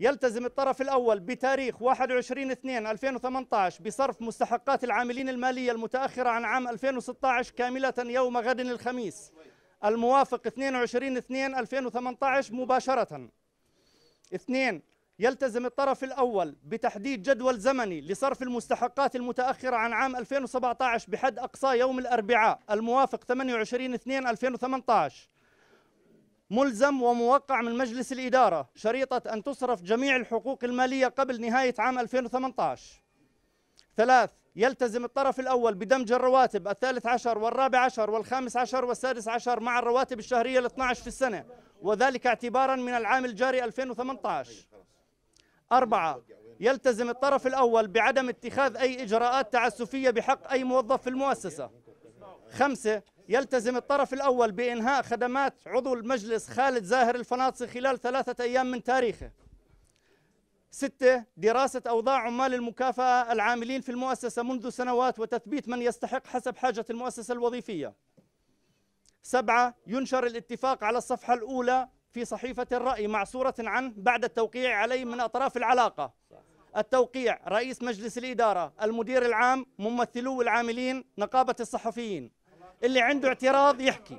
يلتزم الطرف الأول بتاريخ 21/2/2018 بصرف مستحقات العاملين المالية المتأخرة عن عام 2016 كاملة يوم غد الخميس. الموافق 22/2/2018 مباشرة. اثنين يلتزم الطرف الأول بتحديد جدول زمني لصرف المستحقات المتأخرة عن عام 2017 بحد أقصى يوم الأربعاء. الموافق 28/2/2018 ملزم وموقع من مجلس الإدارة شريطة أن تصرف جميع الحقوق المالية قبل نهاية عام 2018 ثلاث يلتزم الطرف الأول بدمج الرواتب الثالث عشر والرابع عشر والخامس عشر والسادس عشر مع الرواتب الشهرية ال 12 في السنة وذلك اعتبارا من العام الجاري 2018 أربعة يلتزم الطرف الأول بعدم اتخاذ أي إجراءات تعسفية بحق أي موظف في المؤسسة. خمسة يلتزم الطرف الأول بإنهاء خدمات عضو المجلس خالد زاهر الفناطسي خلال ثلاثة أيام من تاريخه. ستة دراسة أوضاع عمال المكافأة العاملين في المؤسسة منذ سنوات وتثبيت من يستحق حسب حاجة المؤسسة الوظيفية. سبعة ينشر الاتفاق على الصفحة الأولى في صحيفة الرأي مع صورة عنه بعد التوقيع عليه من أطراف العلاقة. التوقيع رئيس مجلس الإدارة المدير العام ممثلو العاملين نقابة الصحفيين. اللي عنده اعتراض يحكي.